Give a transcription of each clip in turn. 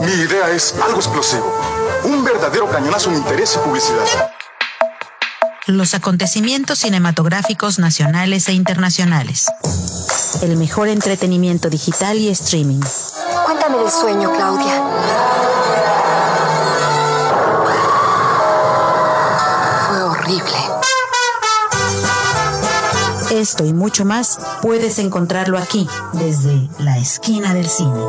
Mi idea es algo explosivo. Un verdadero cañonazo en interés y publicidad. Los acontecimientos cinematográficos nacionales e internacionales. El mejor entretenimiento digital y streaming. Cuéntame del sueño, Claudia. Fue horrible. Esto y mucho más puedes encontrarlo aquí, desde la esquina del cine.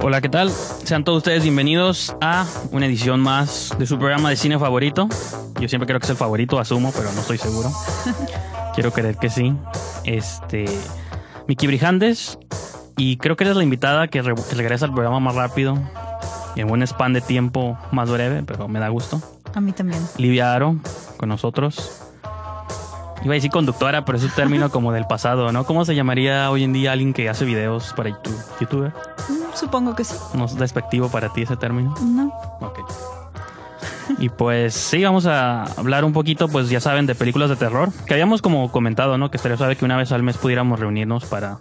Hola, ¿qué tal? Sean todos ustedes bienvenidos a una edición más de su programa de cine favorito. Yo siempre creo que es el favorito, asumo, pero no estoy seguro. Quiero creer que sí. Este. Miki Brijandes. Y creo que eres la invitada que, re- que regresa al programa más rápido. Y en un span de tiempo más breve, pero me da gusto. A mí también. Livia Aro, con nosotros. Iba a decir conductora, pero es un término como del pasado, ¿no? ¿Cómo se llamaría hoy en día alguien que hace videos para YouTube? ¿YouTuber? Mm, Supongo que sí. ¿No es despectivo para ti ese término? No. Ok. Y pues sí, vamos a hablar un poquito, pues ya saben, de películas de terror. Que habíamos como comentado, ¿no? Que estaría sabe que una vez al mes pudiéramos reunirnos para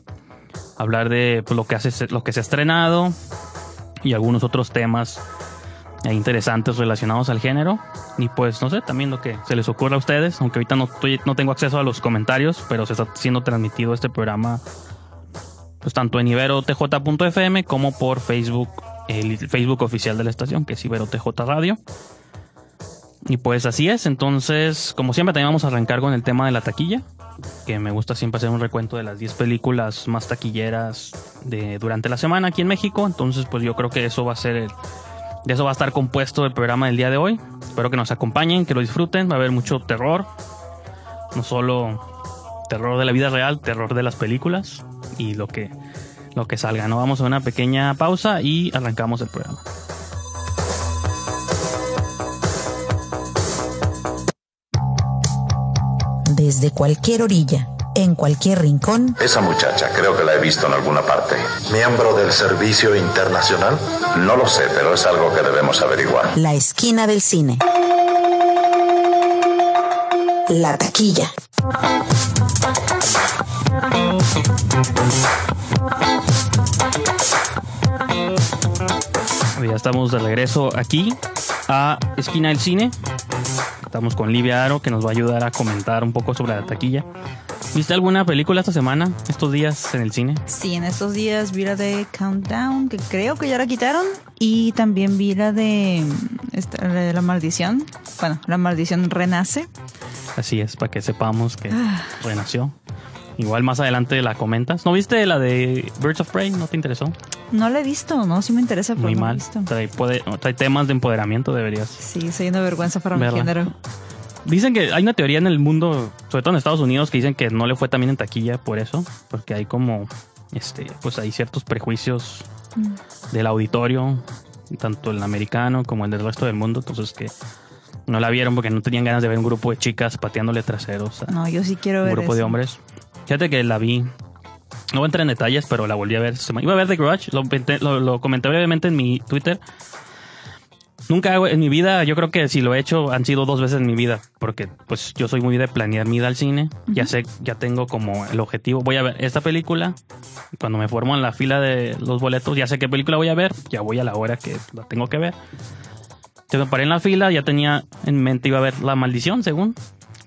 hablar de pues, lo, que hace, lo que se ha estrenado y algunos otros temas interesantes relacionados al género. Y pues no sé, también lo que se les ocurra a ustedes, aunque ahorita no, estoy- no tengo acceso a los comentarios, pero se está siendo transmitido este programa pues tanto en iberotj.fm como por Facebook, el Facebook oficial de la estación, que es IberoTJ Radio. Y pues así es, entonces, como siempre, también vamos a arrancar con el tema de la taquilla, que me gusta siempre hacer un recuento de las 10 películas más taquilleras de durante la semana aquí en México, entonces pues yo creo que eso va a ser el, de eso va a estar compuesto el programa del día de hoy. Espero que nos acompañen, que lo disfruten, va a haber mucho terror, no solo terror de la vida real, terror de las películas y lo que lo que salga. No vamos a una pequeña pausa y arrancamos el programa. Desde cualquier orilla, en cualquier rincón, Esa muchacha creo que la he visto en alguna parte. ¿Miembro del Servicio Internacional? No lo sé, pero es algo que debemos averiguar. la esquina del cine. La taquilla. Ya estamos de regreso aquí a Esquina del Cine. Estamos con Livia Aro que nos va a ayudar a comentar un poco sobre la taquilla. ¿Viste alguna película esta semana, estos días en el cine? Sí, en estos días vi la de Countdown, que creo que ya la quitaron. Y también vi la de, esta, la de La Maldición. Bueno, La Maldición Renace. Así es, para que sepamos que renació. Igual más adelante la comentas. ¿No viste la de Birds of Prey? ¿No te interesó? No la he visto, no, sí me interesa, pero Muy no la he mal. visto. Trae, puede- trae temas de empoderamiento, deberías. Sí, soy una vergüenza para mi género. Dicen que hay una teoría en el mundo, sobre todo en Estados Unidos, que dicen que no le fue también en taquilla por eso, porque hay como, este, pues hay ciertos prejuicios del auditorio, tanto el americano como el del resto del mundo, entonces que no la vieron porque no tenían ganas de ver un grupo de chicas pateándole traseros a No, yo sí quiero un ver grupo de hombres. Fíjate que la vi, no voy a entrar en detalles, pero la volví a ver. Iba a ver The Grudge, lo, comenté- lo- lo comenté brevemente en mi Twitter. Nunca hago- en mi vida, yo creo que si lo he hecho, han sido dos veces en mi vida, porque pues yo soy muy de planear mi ida al cine. Ya sé, ya tengo como el objetivo. Voy a ver esta película. Cuando me formo en la fila de los boletos, ya sé qué película voy a ver. Ya voy a la hora que la tengo que ver. Entonces me paré en la fila, ya tenía en mente iba a ver La Maldición, según.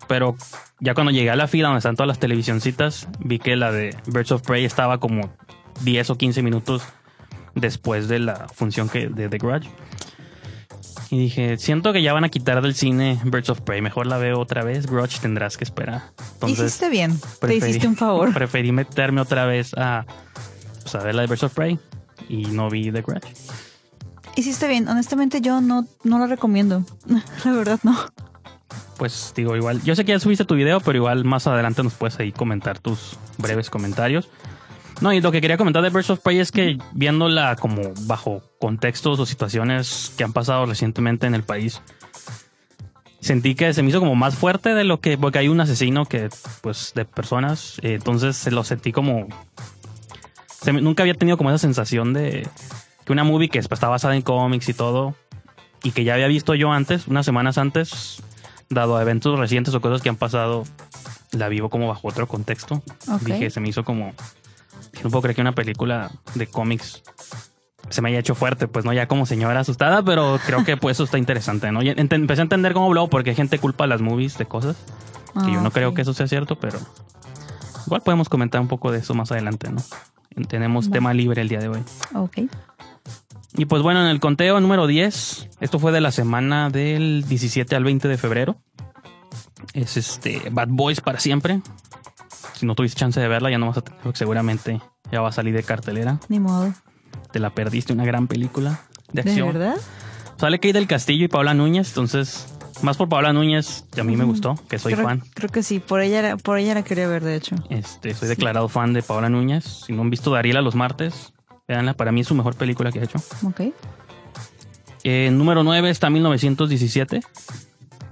Pero ya cuando llegué a la fila donde están todas las televisioncitas, vi que la de Birds of Prey estaba como 10 o 15 minutos después de la función que de The Grudge. Y dije, siento que ya van a quitar del cine Birds of Prey, mejor la veo otra vez, Grudge tendrás que esperar. Entonces, Hiciste bien, te preferí- hiciste un favor. Preferí meterme otra vez a, pues, a ver la de Birds of Prey y no vi The Grudge. Hiciste bien, honestamente yo no, no la recomiendo. La verdad no. Pues digo, igual, yo sé que ya subiste tu video, pero igual más adelante nos puedes ahí comentar tus breves comentarios. No, y lo que quería comentar de Birds of Prey es que viéndola como bajo contextos o situaciones que han pasado recientemente en el país, sentí que se me hizo como más fuerte de lo que, porque hay un asesino que, pues, de personas, eh, entonces se lo sentí como, se nunca había tenido como esa sensación de que una movie que está basada en cómics y todo, y que ya había visto yo antes, unas semanas antes, dado a eventos recientes o cosas que han pasado, la vivo como bajo otro contexto. Dije, se me hizo como. No puedo creer que una película de cómics se me haya hecho fuerte, pues no, ya como señora asustada, pero creo que pues eso está interesante, ¿no? Y empecé a entender cómo habló, porque hay gente culpa a las movies de cosas, que yo Ah, no creo que eso sea cierto, pero igual podemos comentar un poco de eso más adelante, ¿no? Tenemos tema libre el día de hoy. Ok. Y pues bueno, en el conteo número 10, esto fue de la semana del 17 al 20 de febrero. Es este Bad Boys para siempre. Si no tuviste chance de verla, ya no vas a tener, seguramente ya va a salir de cartelera. Ni modo. Te la perdiste, una gran película de ¿De acción. verdad? Sale Kate del Castillo y Paula Núñez, entonces, más por Paula Núñez, que a mí me gustó, que soy creo, fan. Creo que sí. Por ella, por ella la quería ver, de hecho. Este, soy declarado fan de Paula Núñez. Si no han visto Dariela los martes, veanla, para mí es su mejor película que ha hecho. Ok. Eh, número 9 está 1917.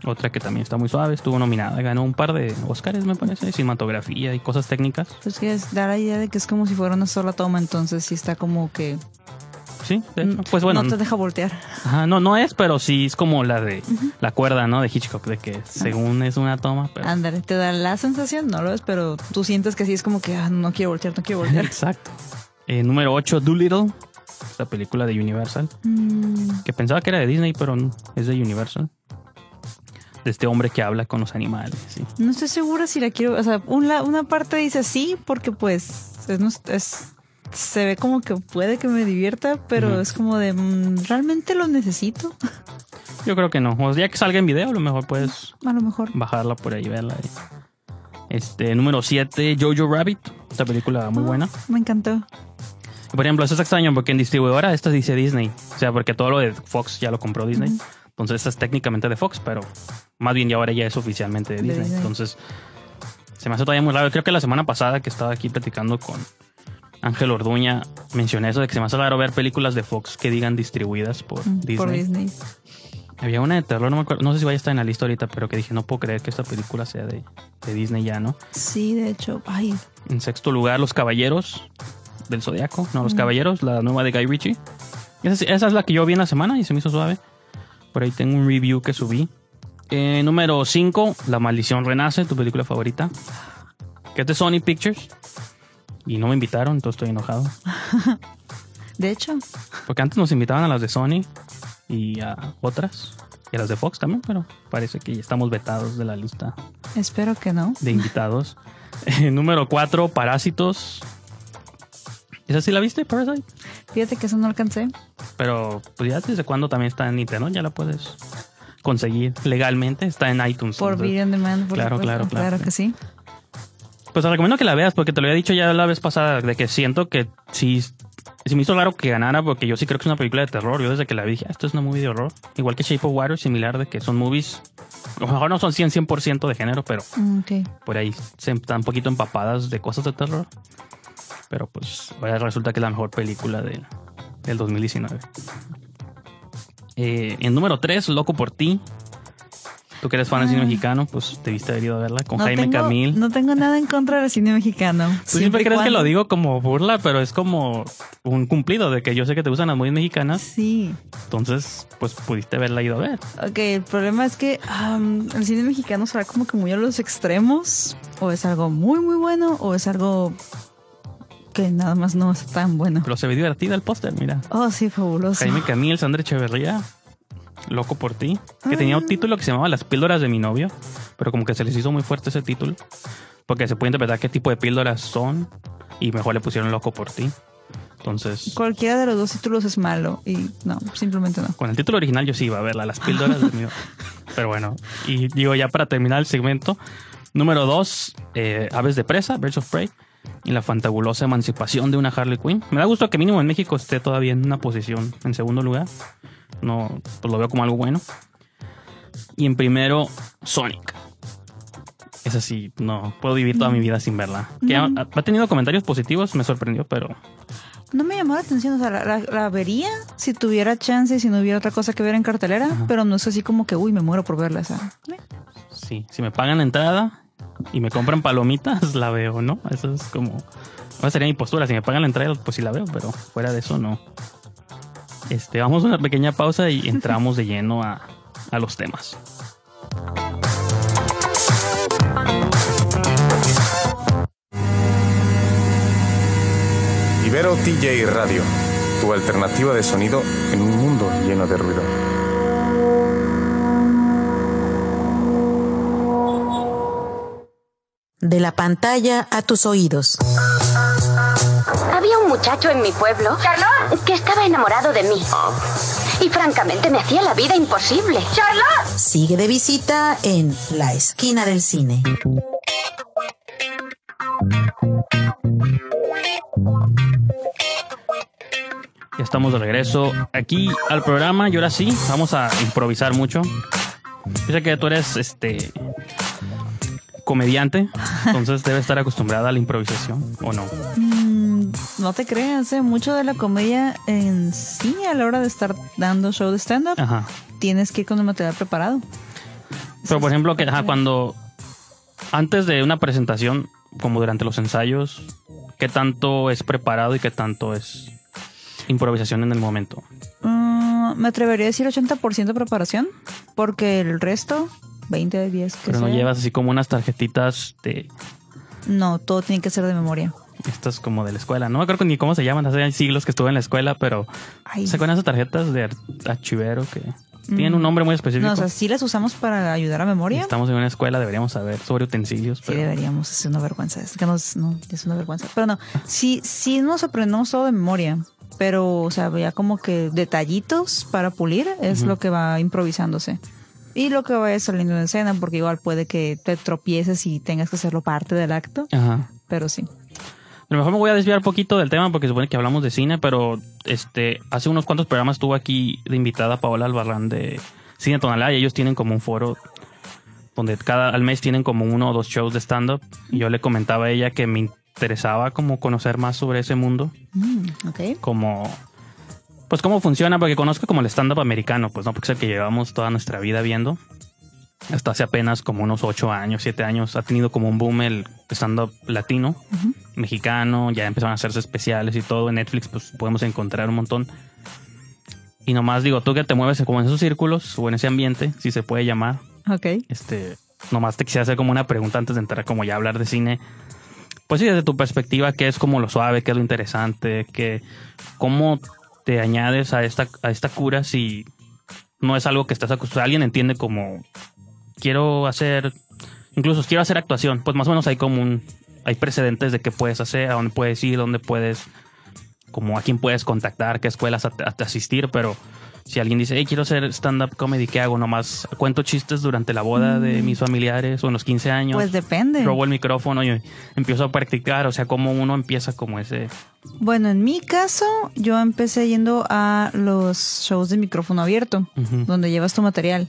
Otra que también está muy suave, estuvo nominada, ganó un par de Oscars, me parece, cinematografía y cosas técnicas. Pues que es dar la idea de que es como si fuera una sola toma, entonces sí está como que. Sí, de hecho, pues bueno, No te deja voltear. ajá, no, no es, pero sí es como la de la cuerda, ¿no? De Hitchcock, de que según es una toma, pero Ándale, te da la sensación, no lo es, pero tú sientes que sí es como que ah, no quiero voltear, no quiero voltear. exacto. Eh, número 8, Doolittle, esta película de Universal, Mm, que pensaba que era de Disney, pero no, es de Universal. De este hombre que habla con los animales, sí. no estoy segura si la quiero. O sea, una, una parte dice sí, porque pues es, se ve como que puede que me divierta, pero es como de mm, realmente lo necesito. Yo creo que no. O sea, ya que salga en video, a lo mejor puedes A lo mejor. bajarla por ahí, verla. ahí. Este, número 7, Jojo Rabbit. Esta película muy Ah, buena. Me encantó. Por ejemplo, eso es extraño porque en distribuidora esta dice Disney. O sea, porque todo lo de Fox ya lo compró Disney. Entonces esta es técnicamente de Fox, pero más bien ya ahora ya es oficialmente de De Disney. Disney. Entonces se me hace todavía muy raro. Creo que la semana pasada que estaba aquí platicando con Ángel Orduña, mencioné eso de que se me hace raro ver películas de Fox que digan distribuidas por Mm, Disney. Por Disney. Había una de terror, no me acuerdo, no sé si vaya a estar en la lista ahorita, pero que dije, no puedo creer que esta película sea de, de Disney ya, ¿no? Sí, de hecho. Ay, En sexto lugar, Los Caballeros del Zodiaco. No, Los Mm. Caballeros, la nueva de Guy Ritchie. Esa es la que yo vi en la semana y se me hizo suave. Por ahí tengo un review que subí. Eh, número 5, La Maldición Renace, tu película favorita. Que es de Sony Pictures. Y no me invitaron, entonces estoy enojado. de hecho. Porque antes nos invitaban a las de Sony y a otras. Y a las de Fox también, pero parece que ya estamos vetados de la lista Espero que no. de invitados. Eh, número 4, Parásitos. ¿Esa sí la viste, Parasite? Fíjate que eso no alcancé. Pero pues ya desde cuándo también está en Nintendo, ya la puedes conseguir legalmente, está en iTunes. Por entonces, Video on Demand, por Claro, claro, claro. Claro que sí. Pues te recomiendo que la veas porque te lo había dicho ya la vez pasada de que siento que sí, sí me hizo raro que ganara porque yo sí creo que es una película de terror. Yo desde que la vi dije, "Ah, esto es una movie de horror. Igual que Shape of Water, similar de que son movies, a lo mejor no son 100, 100% de género, pero Mm, por ahí se están un poquito empapadas de cosas de terror. Pero pues vaya, resulta que es la mejor película del, del 2019. Eh, en número 3, Loco por ti. Tú que eres fan del cine Ah. mexicano, pues debiste haber ido a verla con No Jaime tengo, Camil. no tengo nada en contra del cine mexicano. Tú siempre crees que lo digo como burla, pero es como un cumplido de que yo sé que te gustan las movies mexicanas. Sí. Entonces, pues pudiste haberla ido a ver. Ok, el problema es que el cine mexicano será como que muy a los extremos. O es algo muy, muy bueno, o es algo que nada más no es tan bueno. Pero se ve divertida el póster, mira. Oh, sí, fabuloso. Jaime Camil, Sandra Echeverría, Loco por ti, que tenía Ah. un título que se llamaba Las píldoras de mi novio, pero como que se les hizo muy fuerte ese título, porque se puede interpretar qué tipo de píldoras son, y mejor le pusieron Loco por ti. Entonces, Cualquiera de los dos títulos es malo y no, simplemente no. con el título original yo sí iba a verla, Las píldoras de mi novio. Pero bueno, y digo ya para terminar el segmento, número dos, eh, Aves de presa, Birds of Prey. Y la fantabulosa emancipación de una Harley Quinn. Me da gusto que mínimo en México esté todavía en una posición en segundo lugar. No, pues lo veo como algo bueno. Y en primero, Sonic. Esa sí, no puedo vivir toda mi vida sin verla. Que ha, ha tenido comentarios positivos, me sorprendió, pero No me llamó la atención, o sea, la, la- la vería si tuviera chance y si no hubiera otra cosa que ver en cartelera, pero no es así como que, uy, me muero por verla. O sea, eh, sí, si me pagan la entrada y me compran palomitas, la veo, ¿no? Eso es como ¿Cuál sería mi postura? Si me pagan la entrada, pues sí la veo, pero fuera de eso no. Este, vamos a una pequeña pausa y entramos de lleno a, a los temas. Ibero TJ Radio, tu alternativa de sonido en un mundo lleno de ruido. De la pantalla a tus oídos. Había un muchacho en mi pueblo que estaba enamorado de mí. Y francamente me hacía la vida imposible. ¡Charlotte! Sigue de visita en la esquina del cine. Ya estamos de regreso aquí al programa y ahora sí, vamos a improvisar mucho. Yo sé que tú eres este comediante, entonces debes estar acostumbrada a la improvisación, ¿o no? Mm, no te creas, ¿eh? mucho de la comedia en sí, a la hora de estar dando show de stand-up, tienes que ir con el material preparado. Pero por ejemplo, que ajá, cuando antes de una presentación, como durante los ensayos, ¿qué tanto es preparado y qué tanto es improvisación en el momento? Mm, me atrevería a decir 80% preparación, porque el resto, 20 de 10, que Pero no llevas así como unas tarjetitas de no, todo tiene que ser de memoria. estas como de la escuela. No me acuerdo ni cómo se llaman, hace siglos que estuve en la escuela, pero Ay. ¿se acuerdan esas tarjetas de ar- archivero que tienen un nombre muy específico? No, o sea, sí las usamos para ayudar a memoria. Estamos en una escuela, deberíamos saber sobre utensilios, Sí, pero deberíamos, es una vergüenza. Es que nos, no, es una vergüenza. Pero no, sí, sí nos aprendemos todo de memoria. Pero, o sea, ya como que detallitos para pulir es lo que va improvisándose. Y lo que vaya saliendo en escena, porque igual puede que te tropieces y tengas que hacerlo parte del acto. Ajá. Pero sí. A lo mejor me voy a desviar un poquito del tema porque supone que hablamos de cine, pero este hace unos cuantos programas estuvo aquí de invitada Paola Albarrán de Cine Tonalá y ellos tienen como un foro donde cada al mes tienen como uno o dos shows de stand-up y yo le comentaba a ella que me interesaba como conocer más sobre ese mundo, Mm, ok. como pues cómo funciona, porque conozco como el stand-up americano, pues no, porque es el que llevamos toda nuestra vida viendo. Hasta hace apenas como unos ocho años, siete años, ha tenido como un boom el stand-up latino mexicano, ya empezaron a hacerse especiales y todo. En Netflix, pues podemos encontrar un montón. Y nomás digo, tú que te mueves como en esos círculos o en ese ambiente, si se puede llamar, Ok. este, nomás te quisiera hacer como una pregunta antes de entrar, como ya a hablar de cine. Pues sí, desde tu perspectiva, ¿qué es como lo suave, qué es lo interesante, qué, cómo te añades a esta, a esta cura si no es algo que estás acostumbrado? Alguien entiende como, quiero hacer, incluso quiero hacer actuación, pues más o menos hay como un, hay precedentes de qué puedes hacer, a dónde puedes ir, dónde puedes, como a quién puedes contactar, qué escuelas a, asistir, pero si alguien dice, hey, quiero hacer stand-up comedy, ¿qué hago? Nomás cuento chistes durante la boda de mis familiares o en los 15 años. Pues depende. Robo el micrófono y empiezo a practicar, o sea, como uno empieza como ese... Bueno, en mi caso, yo empecé yendo a los shows de micrófono abierto, Ujú. donde llevas tu material.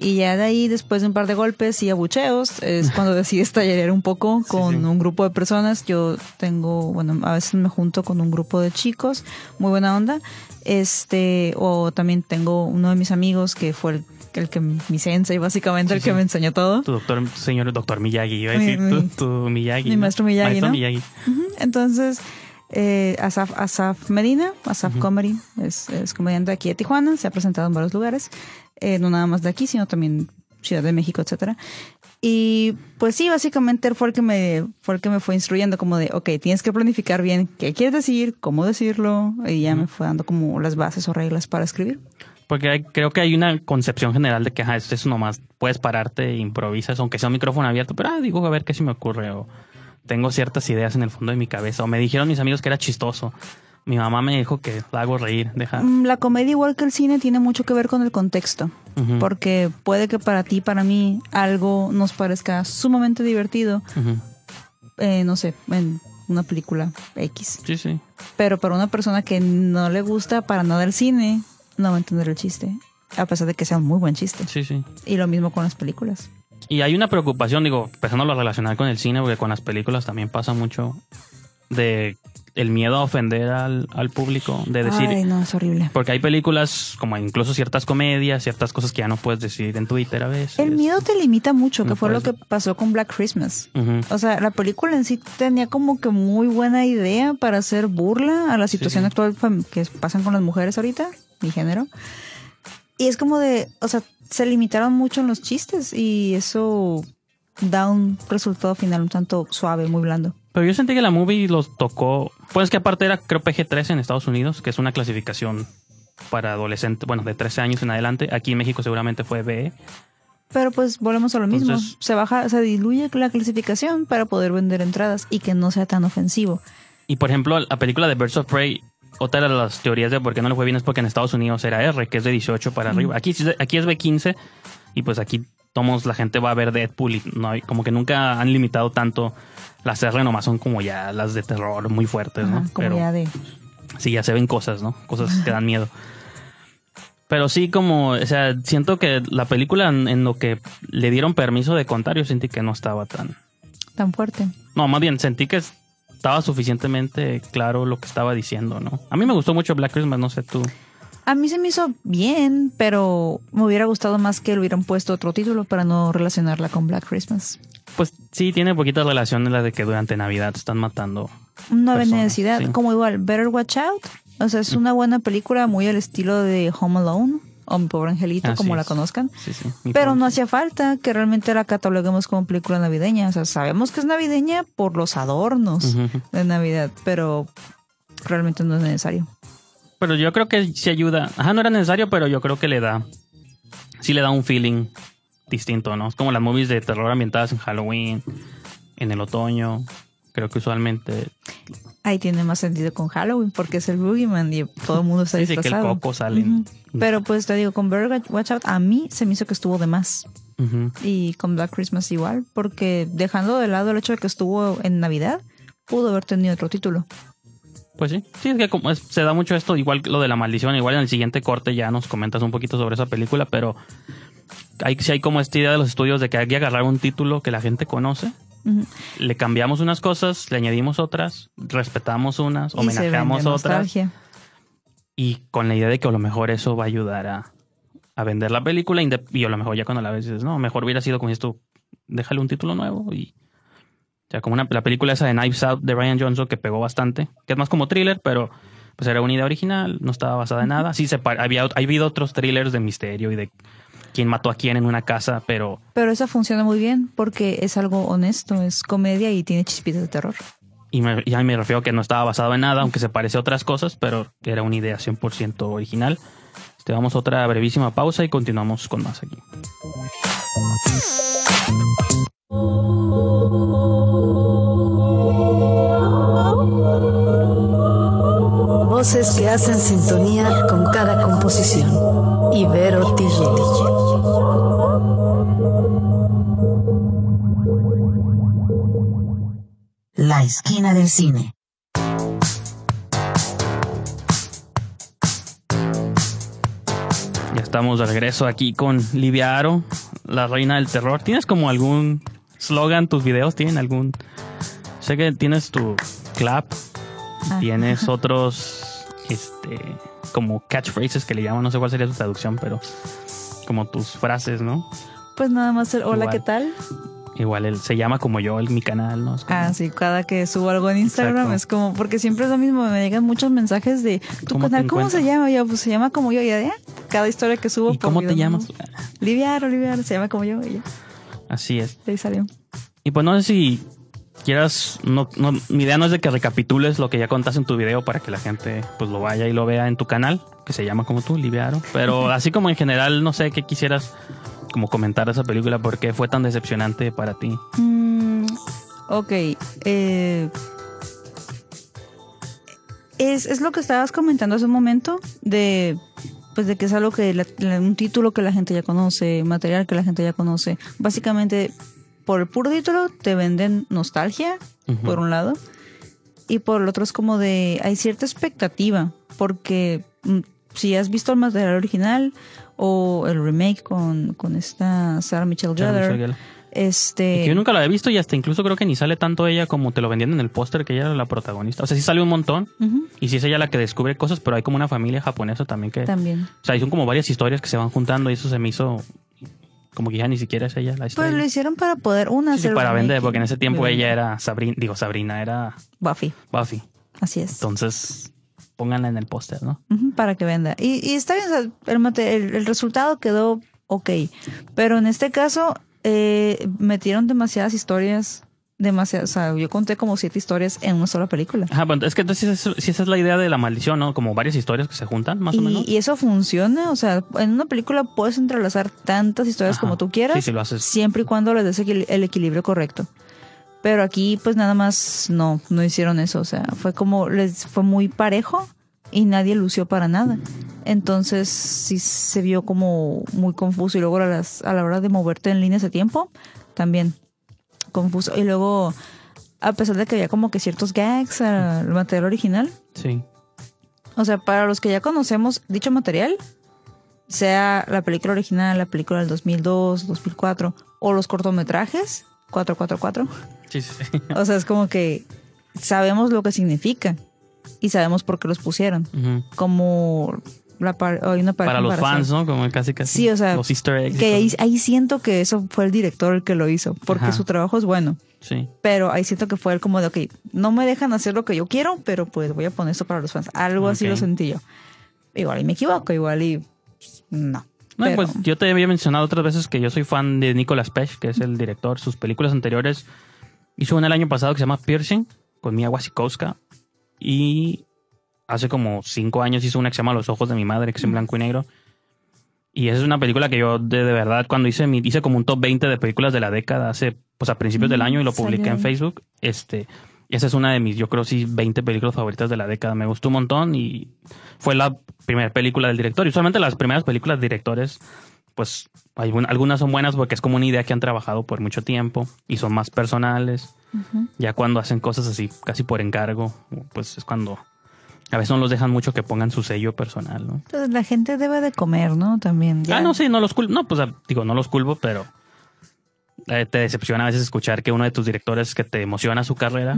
Y ya de ahí, después de un par de golpes y abucheos, es cuando decides tallerear un poco con sí. un grupo de personas. Yo tengo, bueno, a veces me junto con un grupo de chicos, muy buena onda. Este, o también tengo uno de mis amigos que fue el, el que, mi sensei, básicamente, el que me enseñó todo. Tu doctor, señor doctor Miyagi, iba a decir, mi- tu, tu Miyagi. mi ¿no? maestro Miyagi, Maestro ¿no? Miyagi. Entonces, eh, Asaf, Asaf Medina, Asaf Comedy, es, es comediante aquí de Tijuana, se ha presentado en varios lugares, eh, no nada más de aquí, sino también Ciudad de México, etcétera. Y pues sí, básicamente él fue el que me fue el que me fue instruyendo como de, ok, tienes que planificar bien qué quieres decir, cómo decirlo, y ya me fue dando como las bases o reglas para escribir. Porque hay- creo que hay una concepción general de que ajá, esto es nomás puedes pararte e improvisas, aunque sea un micrófono abierto, pero ah, digo a ver qué se me ocurre o tengo ciertas ideas en el fondo de mi cabeza o me dijeron mis amigos que era chistoso. Mi mamá me dijo que la hago reír, deja. Mm, La comedia, igual que el cine, tiene mucho que ver con el contexto. Porque puede que para ti, para mí, algo nos parezca sumamente divertido, eh, no sé, en una película X. Sí, sí. Pero para una persona que no le gusta para nada el cine, no va a entender el chiste. A pesar de que sea un muy buen chiste. Sí, sí. Y lo mismo con las películas. Y hay una preocupación, digo, empezándolo a relacionar con el cine, porque con las películas también pasa mucho de el miedo a ofender al, al público, de decir, Ay, no, es horrible. porque hay películas como incluso ciertas comedias, ciertas cosas que ya no puedes decir en Twitter a veces. El miedo te limita mucho, que No fue lo que pasó con Black Christmas. O sea, la película en sí tenía como que muy buena idea para hacer burla a la situación sí. actual que pasan con las mujeres ahorita, mi género. Y es como de, o sea, se limitaron mucho en los chistes y eso da un resultado final un tanto suave, muy blando. Pero yo sentí que la movie los tocó. Pues que aparte era, creo, PG-13 en Estados Unidos, que es una clasificación para adolescentes, bueno, de 13 años en adelante. Aquí en México seguramente fue BE. Pero pues volvemos a lo mismo. Entonces- se baja, se diluye la clasificación para poder vender entradas y que no sea tan ofensivo. Y por ejemplo, la película de Birds of Prey, otra de las teorías de por qué no le fue bien es porque en Estados Unidos era R, que es de 18 para arriba. Aquí, aquí es B15 y pues aquí tomos la gente va a ver Deadpool y no hay, como que nunca han limitado tanto las R, nomás son como ya las de terror muy fuertes, Ajá, ¿no? como Pero- ya de... Sí, ya se ven cosas, ¿no? Cosas que dan miedo. Pero sí, como, o sea, siento que la película en, en lo que le dieron permiso de contar, yo sentí que no estaba tan... tan fuerte. No, más bien, sentí que estaba suficientemente claro lo que estaba diciendo, ¿no? A mí me gustó mucho Black Christmas, no sé tú. A mí se me hizo bien, pero me hubiera gustado más que le hubieran puesto otro título para no relacionarla con Black Christmas. Pues sí, tiene poquita relación en la de que durante Navidad están matando. No había Personas, necesidad, sí. como igual, Better Watch Out. O sea, es una buena película muy al estilo de Home Alone o Mi Pobre Angelito, Así como la conozcan. Sí, sí. mi Pero no hacía falta que realmente la cataloguemos como película navideña. O sea, sabemos que es navideña por los adornos de Navidad, pero realmente no es necesario. Pero yo creo que sí ayuda. Ajá, no era necesario, pero yo creo que le da. Sí le da un feeling distinto, ¿no? Es como las movies de terror ambientadas en Halloween, en el otoño. Creo que usualmente. Ahí tiene más sentido con Halloween porque es el Boogeyman y todo el mundo está Dice que el disfrazado. coco. Pero pues te digo, con Better Watch Out a mí se me hizo que estuvo de más. Y con Black Christmas igual, porque dejando de lado el hecho de que estuvo en Navidad, pudo haber tenido otro título. Pues sí. Sí, es que como es- se da mucho esto, igual lo de la maldición. Igual en el siguiente corte ya nos comentas un poquito sobre esa película, pero. Hay, sí hay como esta idea de los estudios de que hay que agarrar un título que la gente conoce. Le cambiamos unas cosas, le añadimos otras, respetamos unas, Y homenajeamos otras. nostalgia. y con la idea de que a lo mejor eso va a ayudar a, a vender la película y a lo mejor ya cuando la ves dices, no, mejor hubiera sido con esto, déjale un título nuevo y ya como una, la película esa de Knives Out de Ryan Johnson que pegó bastante, que es más como thriller, pero pues era una idea original, no estaba basada en nada. Sí, se había, ha habido otros thrillers de misterio y de quién mató a quién en una casa, pero Pero esa funciona muy bien porque es algo honesto, es comedia y tiene chispitas de terror. y me, ya me refiero a que no estaba basado en nada, aunque se parece a otras cosas, pero era una idea 100% original. Te damos otra brevísima pausa y continuamos con más aquí. Voces que hacen sintonía con cada composición. Ibero TJ. La esquina del cine. Ya estamos de regreso aquí con Livia Aro, la reina del terror. ¿Tienes como algún slogan? ¿Tus videos tienen algún? Sé que tienes tu clap, tienes otros, este, como catchphrases que le llaman, no sé cuál sería su traducción, pero como tus frases, ¿no? Pues nada más el hola, Igual. ¿qué tal? Igual él se llama como yo, el, mi canal, ¿no? Como- Ah, sí, cada que subo algo en Instagram Exacto. es como, porque siempre es lo mismo, me llegan muchos mensajes de tu ¿Cómo te canal, ¿cómo se llama? Yo, pues se llama como yo, y ya, cada historia que subo. ¿Y cómo te llamas? Liviar, Liviar, se llama como yo, y ya, Así es. de ahí salió. Y pues no sé si quieras, no, no, mi idea no es de que recapitules lo que ya contaste en tu video para que la gente pues lo vaya y lo vea en tu canal, que se llama como tú, Liviaro. Pero así como en general, no sé qué quisieras como comentar de esa película, por qué fue tan decepcionante para ti. Mm, ok. eh, es, es lo que estabas comentando hace un momento de pues de que es algo que la- un título que la gente ya conoce, material que la gente ya conoce. Básicamente, por el puro título te venden nostalgia, por un lado, y por el otro es como de hay cierta expectativa, porque mm, si has visto el material original o el remake con, con esta Sarah Michelle Gellar. Este. Que yo nunca la he visto y hasta incluso creo que ni sale tanto ella como te lo vendían en el póster que ella era la protagonista. O sea, sí sale un montón y sí es ella la que descubre cosas, pero hay como una familia japonesa también que... También. O sea, son como varias historias que se van juntando y eso se me hizo como que ya ni siquiera es ella la Pues historia. lo hicieron para poder una Sí, sí, para vender, porque en ese tiempo ella era Sabrina, digo Sabrina, era Buffy, Buffy. así es. Entonces, pónganla en el póster, ¿no? Para que venda. Y, y está bien, el, el, el resultado quedó ok. Pero en este caso, eh, metieron demasiadas historias. Demasiadas, o sea, yo conté como siete historias en una sola película. Ajá, bueno, es que entonces si esa es la idea de la maldición, ¿no? Como varias historias que se juntan, más o menos. Y, eso funciona, o sea, en una película puedes entrelazar tantas historias Ajá. como tú quieras, Sí, sí, lo haces. siempre y cuando les des el equilibrio correcto. Pero aquí, pues nada más no, no hicieron eso, o sea, fue como, les fue muy parejo y nadie lució para nada. Entonces sí se vio como muy confuso y luego a, las- a la hora de moverte en líneas de tiempo, también confuso. Y luego, a pesar de que había como que ciertos gags al material original, Sí. o sea, para los que ya conocemos dicho material, sea la película original, la película del 2002, 2004 o los cortometrajes 444, Sí, sí, o sea, es como que sabemos lo que significa y sabemos por qué los pusieron. Como la par- hay una par- Para los fans, ¿no? Como casi casi. Sí, o sea, Los easter eggs. Que ahí, ahí siento que eso fue el director el que lo hizo, porque Ajá. su trabajo es bueno. Sí. Pero ahí siento que fue el como de, ok, no me dejan hacer lo que yo quiero, pero pues voy a poner esto para los fans. Algo así Ok. lo sentí yo. Igual y me equivoco, igual y pues, no. No, Pero- pues yo te había mencionado otras veces que yo soy fan de Nicolas Pech, que es el director. Sus películas anteriores hizo una el año pasado que se llama Piercing, con Mia Wasikowska. Y hace como cinco años hizo una que se llama Los ojos de mi madre, que es en blanco y negro. Y esa es una película que yo de, de verdad cuando hice mi, hice como un top 20 de películas de la década hace pues a principios del Mm, año y lo salió publiqué en. Facebook. Este, esa es una de mis, yo creo sí, 20 películas favoritas de la década. Me gustó un montón y fue la primera película del director. Y usualmente las primeras películas de directores, pues algunas son buenas porque es como una idea que han trabajado por mucho tiempo y son más personales. Ya cuando hacen cosas así, casi por encargo, pues es cuando a veces no los dejan mucho que pongan su sello personal, ¿no? Entonces la gente debe de comer, ¿no? También. ya. Ah, no, sí, no los culpo. No, pues ah, digo, no los culpo, pero eh, te decepciona a veces escuchar que uno de tus directores que te emociona su carrera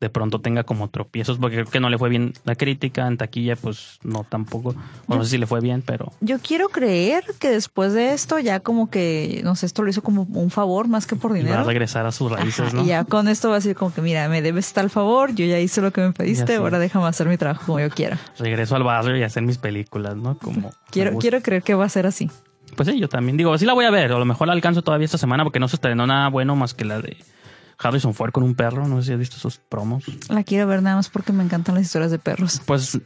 de pronto tenga como tropiezos porque creo que no le fue bien la crítica en taquilla, pues no tampoco. O no sé si le fue bien, pero Yo quiero creer que después de esto ya como que, no sé, esto lo hizo como un favor más que por va a dinero. regresar a sus raíces, Ajá, ¿no? Y ya con esto va a decir como que, mira, me debes tal favor, yo ya hice lo que me pediste, ahora déjame hacer mi trabajo como yo quiera. Regreso al barrio y hacer mis películas, ¿no? Como Quiero, quiero creer que va a ser así. Pues sí, yo también digo, sí la voy a ver, a lo mejor la alcanzo todavía esta semana porque no se estrenó nada bueno más que la de Harrison Ford con un perro, no sé si has visto esos promos. La quiero ver nada más porque me encantan las historias de perros. Pues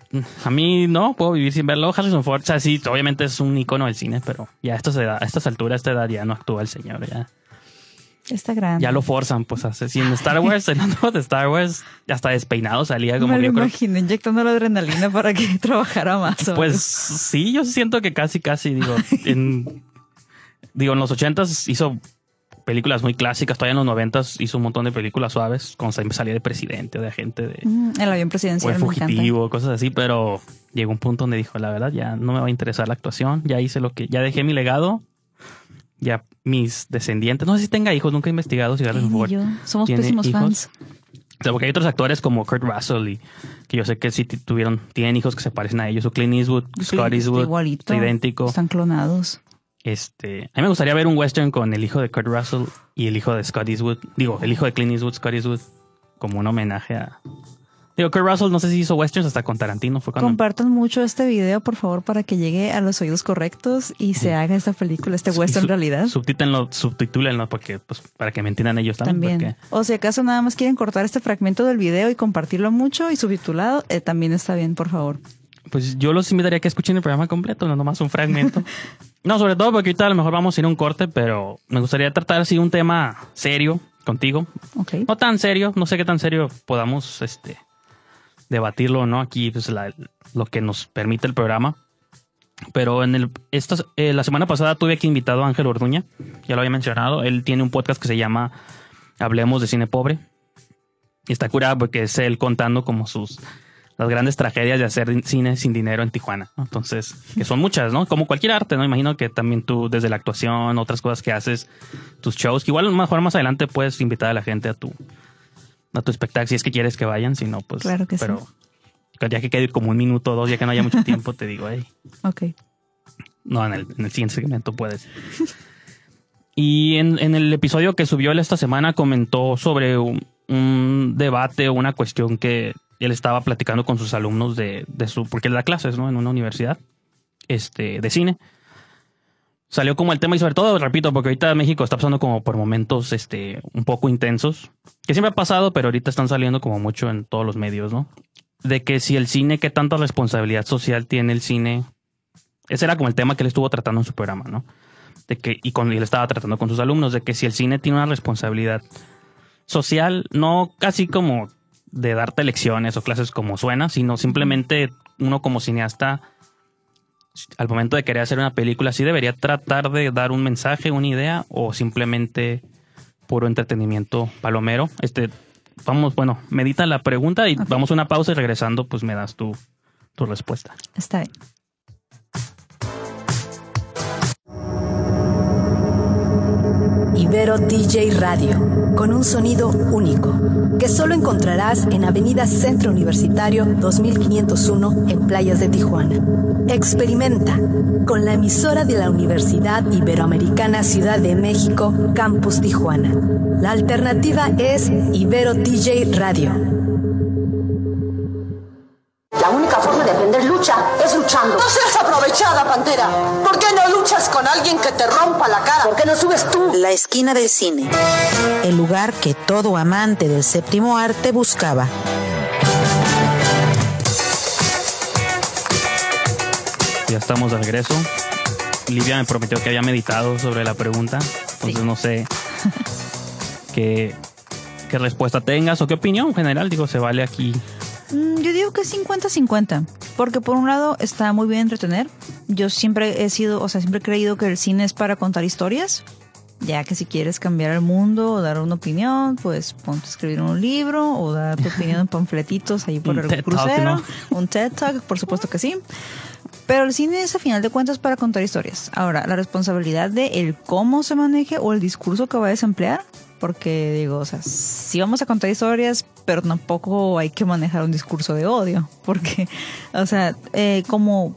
a mí no puedo vivir sin verlo. Harrison Ford, o sea, sí, obviamente es un icono del cine, pero ya a estas, edad- a estas alturas, a esta edad ya no actúa el señor, ya, Está grande. ya lo forzan, pues. Si en Star Wars, en nueva de Star Wars, hasta despeinado salía como me lo yo creo- imagino inyectando la adrenalina para que trabajara más. o Pues sí, yo siento que casi, casi, digo, en, digo, en los ochentas hizo películas muy clásicas, todavía en los noventas hizo un montón de películas suaves, cuando siempre salía de presidente, de agente, de Mm, el avión o presidencial de me encanta. fugitivo, cosas así, pero llegó un punto donde dijo, la verdad, ya no me va a interesar la actuación, ya hice lo que, ya dejé mi legado, ya mis descendientes, no sé si tenga hijos, nunca he investigado si Harrison Ford yo, somos tiene pésimos hijos. fans. O sea, porque hay otros actores como Kurt Russell y que yo sé que sí tuvieron, tienen hijos que se parecen a ellos, o Clint Eastwood, Scott Eastwood, igualito. idéntico. Están clonados. Este, a mí me gustaría ver un western con el hijo de Kurt Russell y el hijo de Scott Eastwood, digo, el hijo de Clint Eastwood, Scott Eastwood, como un homenaje a... Digo, Kurt Russell no sé si hizo westerns hasta con Tarantino, fue cuando... Compartan mucho este video, por favor, para que llegue a los oídos correctos y se haga esta película, este western su- realidad. Subtítenlo, subtitúlenlo porque, pues, para que me entiendan ellos también. También. porque- O si acaso nada más quieren cortar este fragmento del video y compartirlo mucho y subtitulado, eh, también está bien, por favor. Pues yo los invitaría a que escuchen el programa completo, no nomás un fragmento. no, sobre todo porque ahorita a lo mejor vamos a ir a un corte, pero me gustaría tratar así un tema serio contigo. Ok. No tan serio, no sé qué tan serio podamos este debatirlo no aquí, pues la- lo que nos permite el programa. Pero en el esta, eh, la semana pasada tuve aquí invitado a Ángel Orduña, ya lo había mencionado. Él tiene un podcast que se llama Hablemos de Cine Pobre. Y está curado porque es él contando como sus las grandes tragedias de hacer cine sin dinero en Tijuana. Entonces, que son muchas, ¿no? Como cualquier arte, ¿no? Imagino que también tú, desde la actuación, otras cosas que haces, tus shows, que igual mejor más adelante puedes invitar a la gente a tu, a tu espectáculo, si es que quieres que vayan, si no, pues. Claro que sí. pero ya que quede como un minuto o dos, ya que no haya mucho tiempo, te digo, hey, Ok. no, en el, en el siguiente segmento puedes. Y en, en el episodio que subió él esta semana comentó sobre un, un debate o una cuestión que él estaba platicando con sus alumnos de, de su, porque él da clases, ¿no? En una universidad, este, de cine. Salió como el tema y sobre todo, repito, porque ahorita México está pasando como por momentos, este, un poco intensos, que siempre ha pasado, pero ahorita están saliendo como mucho en todos los medios, ¿no? De que si el cine, qué tanta responsabilidad social tiene el cine. Ese era como el tema que él estuvo tratando en su programa, ¿no? De que, y con, y él estaba tratando con sus alumnos, de que si el cine tiene una responsabilidad social, no casi como de darte lecciones o clases como suena, sino simplemente uno como cineasta, al momento de querer hacer una película, sí debería tratar de dar un mensaje, una idea, o simplemente puro entretenimiento palomero. Este, vamos, bueno, medita la pregunta y vamos a una pausa y regresando, pues me das tu, tu respuesta. Está bien. Ibero DJ Radio, con un sonido único, que solo encontrarás en Avenida Centro Universitario 2501 en Playas de Tijuana. Experimenta con la emisora de la Universidad Iberoamericana Ciudad de México, Campus Tijuana. La alternativa es Ibero DJ Radio. Lucha es luchando. No seas aprovechada, Pantera. ¿Por qué no luchas con alguien que te rompa la cara? ¿Por qué no subes tú? La esquina del cine. El lugar que todo amante del séptimo arte buscaba. Ya estamos de regreso. Livia me prometió que había meditado sobre la pregunta, entonces no sé qué, qué respuesta tengas o qué opinión en general. Digo, se vale aquí. Mm, Yo digo que 50-50, porque por un lado está muy bien entretener. Yo siempre he sido, o sea, siempre he creído que el cine es para contar historias. Ya que si quieres cambiar el mundo o dar una opinión, pues ponte a escribir un libro o dar tu opinión en panfletitos ahí por Un Talk, crucero. ¿no? Un TED Talk, por supuesto que sí. Pero el cine es a final de cuentas para contar historias. Ahora, la responsabilidad de el cómo se maneje o el discurso que vayas a emplear, porque digo, o sea, sí vamos a contar historias, pero tampoco hay que manejar un discurso de odio, porque, o sea, eh, como,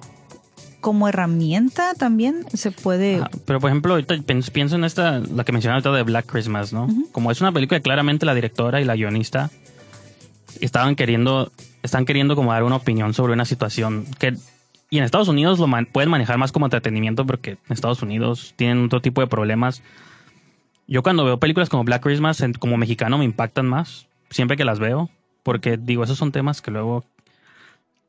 como herramienta también se puede... Ajá, Pero por ejemplo, ahorita pienso en esta, la que mencionaste ahorita de Black Christmas, ¿no? Como es una película que claramente la directora y la guionista estaban queriendo, están queriendo como dar una opinión sobre una situación que y en Estados Unidos lo man- pueden manejar más como entretenimiento porque en Estados Unidos tienen otro tipo de problemas. Yo cuando veo películas como Black Christmas en- como mexicano me impactan más siempre que las veo porque digo esos son temas que luego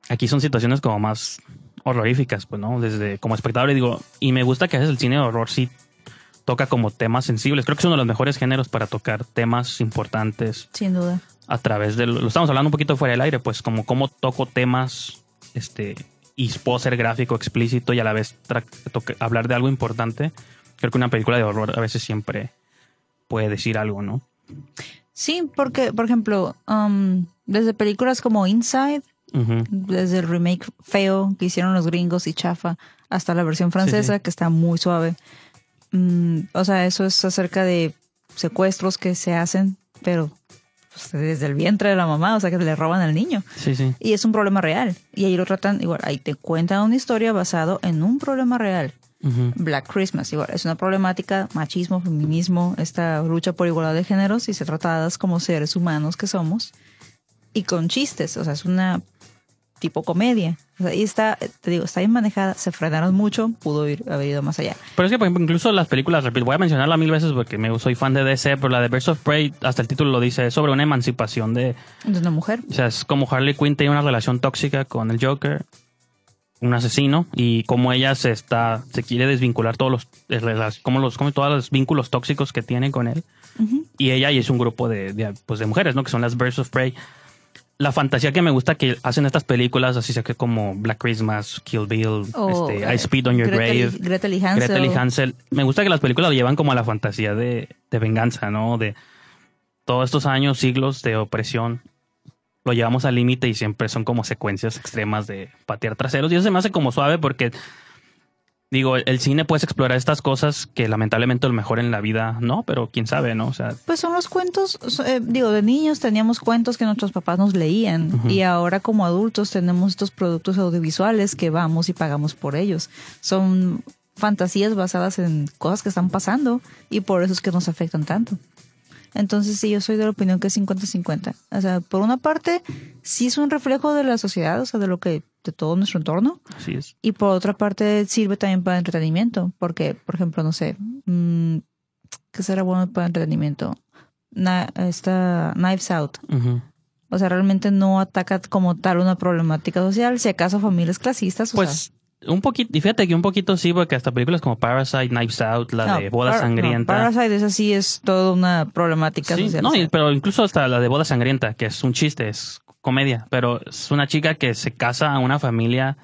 aquí son situaciones como más horroríficas, pues, ¿no? Desde como espectador y digo, y me gusta que a veces el cine de horror sí toca como temas sensibles. Creo que es uno de los mejores géneros para tocar temas importantes Sin duda. a través de lo, estamos hablando un poquito fuera del aire, pues como cómo toco temas este y puedo ser gráfico, explícito y a la vez hablar de algo importante. Creo que una película de horror a veces siempre puede decir algo, ¿no? Sí, porque, por ejemplo, um, desde películas como Inside, desde el remake feo que hicieron los gringos y chafa, hasta la versión francesa sí. que está muy suave. Mm, o sea, eso es acerca de secuestros que se hacen, pero pues, desde el vientre de la mamá, o sea, que le roban al niño. Sí, sí. Y es un problema real. Y ahí lo tratan igual, ahí te cuentan una historia basado en un problema real. Black Christmas, igual, es una problemática, machismo, feminismo, esta lucha por igualdad de géneros y ser tratadas como seres humanos que somos y con chistes, o sea, es una tipo comedia. O sea, y está, te digo, está bien manejada, se frenaron mucho, pudo ir, haber ido más allá. Pero es que, por ejemplo, incluso las películas, repito, voy a mencionarla mil veces porque me, soy fan de DC, pero la de Birds of Prey, hasta el título lo dice, es sobre una emancipación de, De una mujer. O sea, es como Harley Quinn tiene una relación tóxica con el Joker, un asesino, y como ella se está, se quiere desvincular todos los, eh, las- como los, como todos los vínculos tóxicos que tiene con él. Y ella y es un grupo de, de, pues, de mujeres, ¿no? Que son las Birds of Prey. La fantasía que me gusta que hacen estas películas, así sea que como Black Christmas, Kill Bill, O, este, eh, I Speed on Your Grave, Gretel y Hansel. Gretel y Hansel. Me gusta que las películas lo llevan como a la fantasía de, de venganza, ¿no? De todos estos años, siglos de opresión lo llevamos al límite y siempre son como secuencias extremas de patear traseros. Y eso se me hace como suave porque, digo, el cine puedes explorar estas cosas que lamentablemente lo mejor en la vida no, pero quién sabe, ¿no? O sea, Pues son los cuentos, eh, digo, de niños teníamos cuentos que nuestros papás nos leían y ahora como adultos tenemos estos productos audiovisuales que vamos y pagamos por ellos. Son fantasías basadas en cosas que están pasando y por eso es que nos afectan tanto. Entonces sí, yo soy de la opinión que es 50-50. O sea, por una parte, sí es un reflejo de la sociedad, o sea, de lo que, de todo nuestro entorno. así es. Y por otra parte, sirve también para entretenimiento. Porque, por ejemplo, no sé, mm, ¿qué será bueno para entretenimiento? Na- esta Knives Out. O sea, realmente no ataca como tal una problemática social, si acaso familias clasistas. O Pues un poquito, y fíjate que un poquito sí, porque hasta películas como Parasite, Knives Out, la de Boda no, Sangrienta. Parasite, esa sí es toda una problemática Sí, social. no, y- pero incluso hasta la de Boda Sangrienta, que es un chiste, es comedia, pero es una chica que se casa a una familia.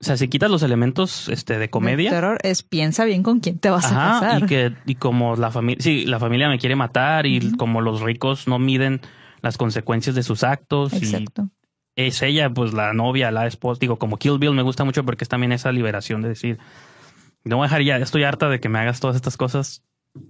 O sea, si quitas los elementos este, de comedia. terror es piensa bien con quién te vas a Ajá, casar. y que y como la familia, sí, la familia me quiere matar y como los ricos no miden las consecuencias de sus actos Exacto. y es ella, pues la novia, la esposa, digo, como Kill Bill me gusta mucho porque es también esa liberación de decir, no voy a dejar ya, estoy harta de que me hagas todas estas cosas,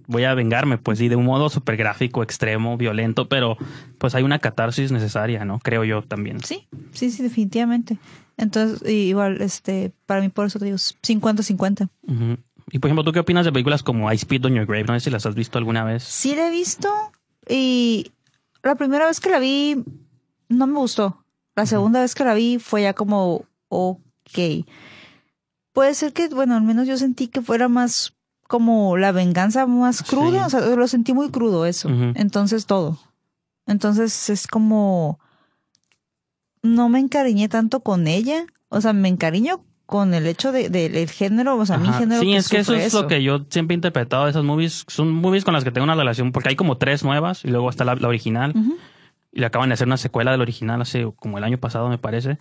voy a vengarme, pues y de un modo súper gráfico, extremo, violento, pero pues hay una catarsis necesaria, ¿no? Creo yo también. Sí, sí, sí, definitivamente. Entonces, igual, este, para mí por eso te digo 50-50. Ujú. Y por ejemplo, ¿tú qué opinas de películas como I Spit on Your Grave? No sé si las has visto alguna vez. Sí la he visto y la primera vez que la vi no me gustó. La segunda vez que la vi fue ya como ok. Puede ser que, bueno, al menos yo sentí que fuera más como la venganza más cruda, Sí. o sea, lo sentí muy crudo eso. Entonces todo. Entonces es como no me encariñé tanto con ella, o sea, me encariño con el hecho de, del el género, o sea, mi género Sí, es que eso es lo que yo siempre he interpretado de esas movies. Son movies con las que tengo una relación, porque hay como tres nuevas y luego está la, la original. Y le acaban de hacer una secuela del original hace como el año pasado, me parece.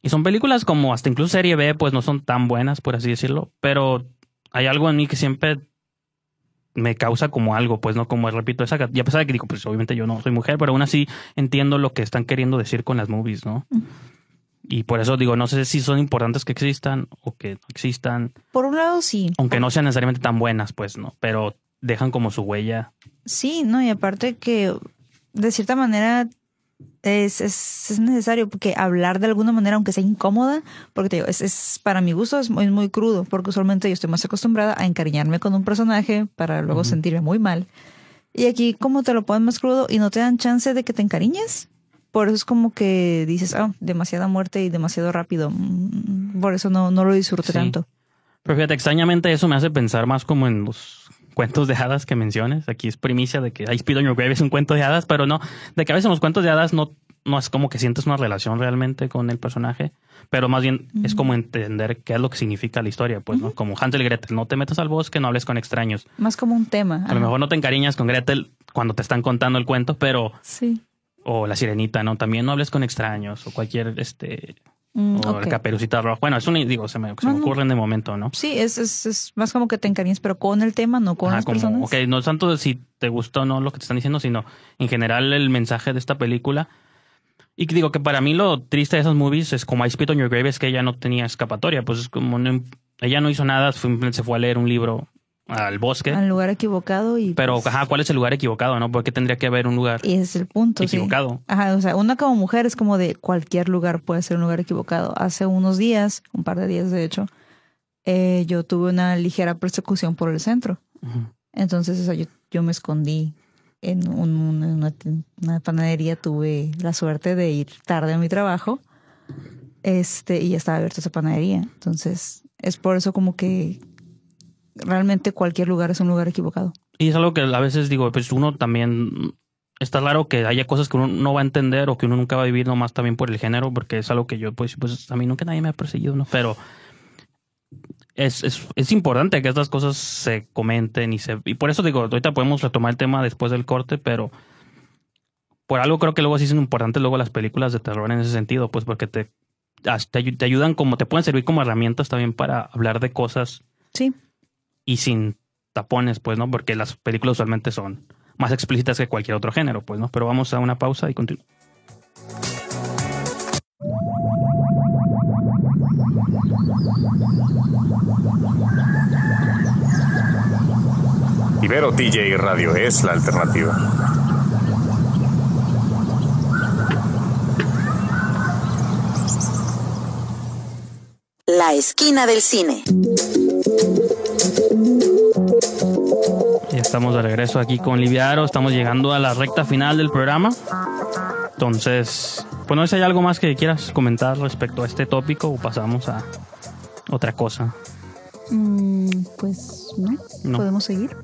Y son películas como hasta incluso serie B, pues no son tan buenas, por así decirlo. Pero hay algo en mí que siempre me causa como algo, pues no como repito, esa, y a pesar de que digo, pues obviamente yo no soy mujer, pero aún así entiendo lo que están queriendo decir con las movies, ¿no? Y por eso digo, no sé si son importantes que existan o que no existan, Por un lado sí, aunque no sean necesariamente tan buenas, pues no, pero dejan como su huella. Sí, no, y aparte que de cierta manera es, es, es necesario porque hablar de alguna manera, aunque sea incómoda, porque te digo, es, es para mi gusto es muy, muy crudo, porque usualmente yo estoy más acostumbrada a encariñarme con un personaje para luego sentirme muy mal. Y aquí como te lo ponen más crudo y no te dan chance de que te encariñes, por eso es como que dices, ah, demasiada muerte y demasiado rápido. Mm, Por eso no, no lo disfruté Sí. tanto. Pero fíjate, extrañamente eso me hace pensar más como en los cuentos de hadas que menciones. Aquí es primicia de que I Speed on Your Grave es un cuento de hadas, pero no, de que a veces en los cuentos de hadas no, no es como que sientes una relación realmente con el personaje, pero más bien es como entender qué es lo que significa la historia, pues, ¿no? Como Hansel y Gretel, no te metas al bosque, no hables con extraños. Más como un tema. A lo mejor no te encariñas con Gretel cuando te están contando el cuento, pero, Sí. o la sirenita, ¿no? También no hables con extraños, o cualquier, este, Mm, o ok. el caperucita roja. Bueno, es un, digo, se me, se me no. ocurren de momento, ¿no? Sí, es, es, es más como que te encariñes, pero con el tema, no con Ajá, las como, personas. ok, no tanto de si te gustó o no lo que te están diciendo, sino en general el mensaje de esta película. Y digo que para mí lo triste de esas movies es como I Spit on Your Grave, es que ella no tenía escapatoria. Pues es como, no- ella no hizo nada, simplemente se fue a leer un libro al bosque. Al lugar equivocado y. Pero, pues, ajá, ¿cuál es el lugar equivocado, no? Porque tendría que haber un lugar y ese es el punto. sí. equivocado. Ajá, o sea, una como mujer es como de cualquier lugar puede ser un lugar equivocado. Hace unos días, un par de días de hecho, eh, yo tuve una ligera persecución por el centro. Entonces, o sea, yo, yo me escondí en, un- una panadería. Tuve la suerte de ir tarde a mi trabajo. Este, y ya estaba abierta esa panadería. Entonces, es por eso como que realmente cualquier lugar es un lugar equivocado. Y es algo que a veces digo, pues uno también está claro que haya cosas que uno no va a entender o que uno nunca va a vivir nomás también por el género, porque es algo que yo, pues, pues a mí nunca nadie me ha perseguido, ¿no? Pero es, es, es importante que estas cosas se comenten y se... Y por eso digo, ahorita podemos retomar el tema después del corte, pero por algo creo que luego sí son importantes luego las películas de terror en ese sentido, pues porque te, te, te ayudan como, te pueden servir como herramientas también para hablar de cosas Sí y sin tapones, pues, ¿no? Porque las películas usualmente son más explícitas que cualquier otro género, pues, ¿no? Pero vamos a una pausa y continuamos. Ibero TJ Radio es la alternativa. La esquina del cine. Ya estamos de regreso aquí con Liviaro. Estamos llegando a la recta final del programa. Entonces, pues no sé si hay algo más que quieras comentar respecto a este tópico o pasamos a otra cosa. Mm, pues no. No. Podemos seguir.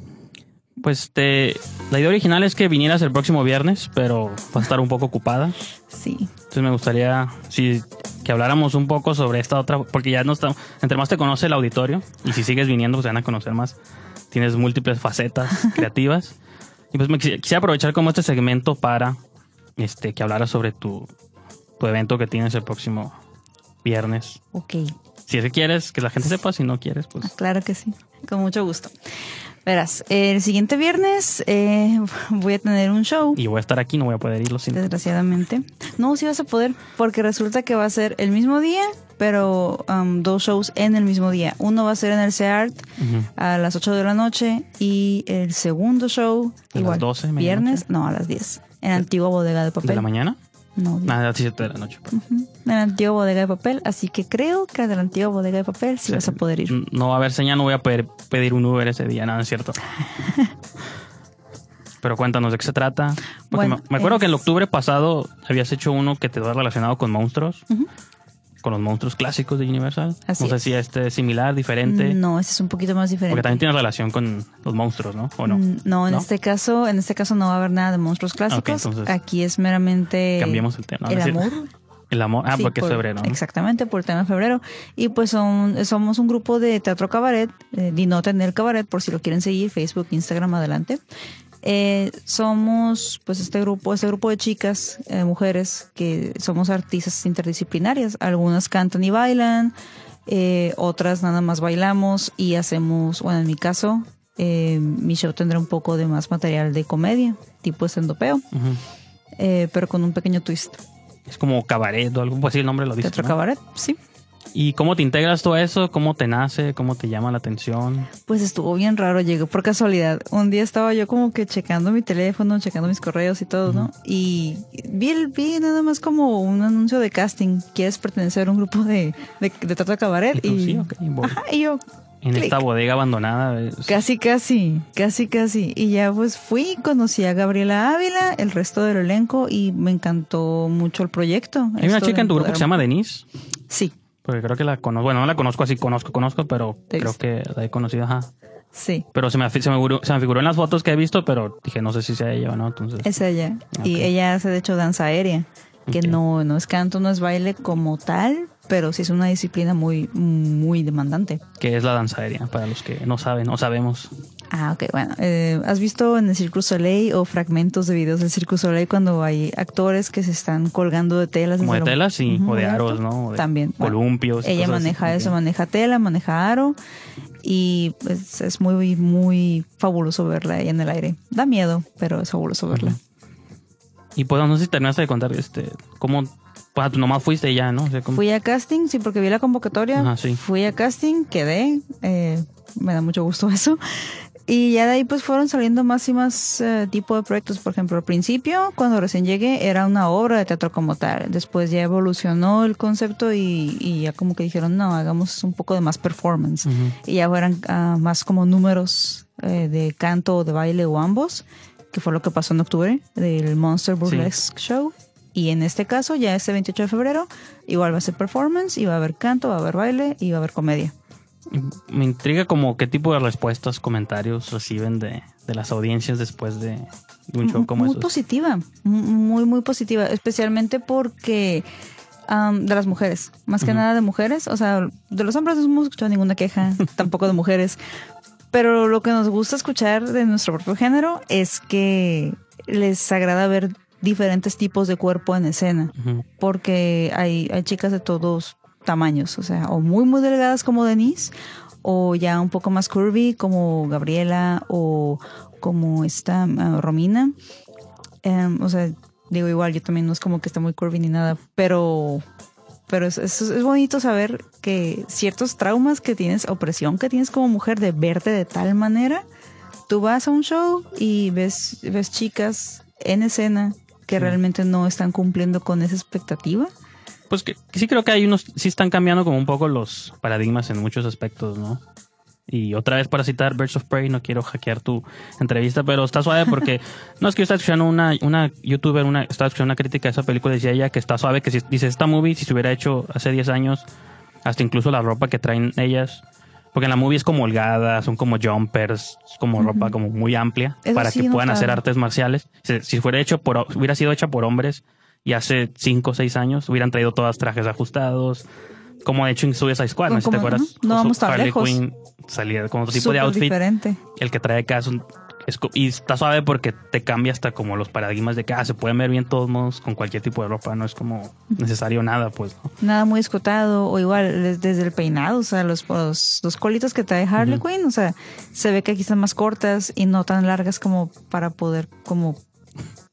Pues te, la idea original es que vinieras el próximo viernes, pero va a estar un poco ocupada. Sí. Entonces me gustaría si, que habláramos un poco sobre esta otra, porque ya no estamos, entre más te conoce el auditorio y si sigues viniendo, pues se van a conocer más. Tienes múltiples facetas creativas. Y pues me quisi- quisiera aprovechar como este segmento para este, que hablaras sobre tu, tu evento que tienes el próximo viernes. Ok. Si es que quieres, que la gente sepa, si no quieres, pues Claro que sí. Con mucho gusto. Verás, el siguiente viernes eh, voy a tener un show. y voy a estar aquí, no voy a poder ir, lo siento. Desgraciadamente. No, sí vas a poder, porque resulta que va a ser el mismo día, pero um, dos shows en el mismo día. Uno va a ser en el CEART Ujú. a las 8 de la noche y el segundo show, ¿A las igual, 12, viernes, no, a las 10, en la antigua bodega de papel. ¿De la mañana? No. Nada, a las 7 de la noche. pues. En la antigua bodega de papel, así que creo que de la antigua bodega de papel sí, vas a poder ir. No va a haber señal, no voy a poder pedir un Uber ese día, nada, es cierto. Pero cuéntanos de qué se trata. Porque Bueno, me, me acuerdo es- que el octubre pasado habías hecho uno que te va relacionado con monstruos. Con los monstruos clásicos de Universal. Así no sé es. si este es similar, diferente. No, ese es un poquito más diferente. Porque también tiene relación con los monstruos, ¿no? ¿O no? Mm, No, en ¿No? este caso, en este caso no va a haber nada de monstruos clásicos. entonces, Aquí es meramente Cambiemos el tema. el decir, amor. El amor. Ah, Sí, porque por- es febrero. ¿no? Exactamente, por el tema de febrero. Y pues son, somos un grupo de teatro cabaret, eh, Dinota en el cabaret, por si lo quieren seguir, Facebook, Instagram, adelante. Eh, somos pues este grupo, este grupo de chicas, eh, mujeres, que somos artistas interdisciplinarias. Algunas cantan y bailan, eh, otras nada más bailamos y hacemos, bueno, en mi caso, eh, mi show tendrá un poco de más material de comedia, tipo estendopeo, Ujú. eh, pero con un pequeño twist. Es como cabaret o algo, pues sí, el nombre lo dice. Teatro ¿no? cabaret, sí. ¿Y cómo te integras todo eso? ¿Cómo te nace? ¿Cómo te llama la atención? Pues estuvo bien raro, llegó por casualidad. Un día estaba yo como que checando mi teléfono, checando mis correos y todo, ¿no? Y vi, vi nada más como un anuncio de casting. ¿Quieres pertenecer a un grupo de, de, de teatro cabaret? Y sí, ok, voy. Ajá, y yo, En esta bodega abandonada. Casi, casi, casi, casi. Y ya pues fui, conocí a Gabriela Ávila, el resto del elenco y me encantó mucho el proyecto. Hay una chica de en tu grupo que se llama Denise. Sí, Porque creo que la conozco. Bueno, no la conozco así, conozco, conozco, pero creo que la he conocido, ajá. sí. Pero se me, se, me figuró, se me figuró en las fotos que he visto, pero dije, no sé si sea ella o no. Entonces, Es ella. Y ella hace de hecho danza aérea, que no, no es canto, no es baile como tal, pero sí es una disciplina muy, muy demandante. ¿qué es la danza aérea? Para los que no saben o sabemos. Ah, ok, bueno. eh, ¿Has visto en el Cirque Soleil o fragmentos de videos del Cirque Soleil cuando hay actores que se están colgando de telas? Como de telas, sí. O de aros, ¿no? De También. Columpios. ella así. maneja eso, maneja tela, maneja aro y pues es muy, muy fabuloso verla ahí en el aire. Da miedo, pero es fabuloso verla. Y pues no sé si terminaste de contar este, cómo. Pues tú nomás fuiste ya, ¿no? O sea, cómo- Fui a casting, sí, porque vi la convocatoria. Ajá, sí. Fui a casting, quedé. eh, me da mucho gusto eso. Y ya de ahí pues fueron saliendo más y más eh, tipo de proyectos. Por ejemplo, al principio, cuando recién llegué, era una obra de teatro como tal. Después ya evolucionó el concepto y, y ya como que dijeron, no, hagamos un poco de más performance. Y ya fueran ah, más como números eh, de canto o de baile o ambos, que fue lo que pasó en octubre del Monster Burlesque Show. Y en este caso, ya este 28 de febrero, igual va a ser performance, y va a haber canto, va a haber baile y va a haber comedia. Me intriga como qué tipo de respuestas, comentarios reciben de, de las audiencias después de, de un show como muy esos. positiva, mu- muy, muy positiva, especialmente porque de las mujeres, más que nada de mujeres, o sea, de los hombres no hemos escuchado ninguna queja, tampoco de mujeres, pero lo que nos gusta escuchar de nuestro propio género es que les agrada ver diferentes tipos de cuerpo en escena, porque hay, hay chicas de todos tamaños, o sea, o muy, muy delgadas como Denise, o ya un poco más curvy como Gabriela, o como esta ah, Romina. Em, o sea, digo igual, yo también no es como que esté muy curvy ni nada, pero pero es, es, es bonito saber que ciertos traumas que tienes, opresión que tienes como mujer de verte de tal manera, tú vas a un show y ves, ves chicas en escena que realmente no están cumpliendo con esa expectativa. Pues que, que sí creo que hay unos, sí están cambiando como un poco los paradigmas en muchos aspectos, ¿no? Y otra vez para citar Birds of Prey, no quiero hackear tu entrevista, pero está suave porque no es que yo estaba escuchando una, una youtuber, una, estaba escuchando una crítica de esa película decía ella que está suave, que si, dice esta movie, si se hubiera hecho hace 10 años, hasta incluso la ropa que traen ellas, porque en la movie es como holgada, son como jumpers, es como ropa como muy amplia Eso para sí que puedan hacer artes marciales. Si, si fuera hecho por, hubiera sido hecha por hombres y hace 5 o 6 años hubieran traído todas trajes ajustados, como de hecho en Suicide Squad, no si te acuerdas. ujú, no vamos tan Harley lejos. Quinn salía con otro tipo de outfit. diferente. El que trae acá es un- es y está suave porque te cambia hasta como los paradigmas de que ah, se pueden ver bien todos modos con cualquier tipo de ropa, no es como necesario nada, pues. ¿no? Nada muy escotado, o igual des- desde el peinado, o sea, los, los, los colitos que trae Harley. Quinn, o sea, se ve que aquí están más cortas y no tan largas como para poder, como.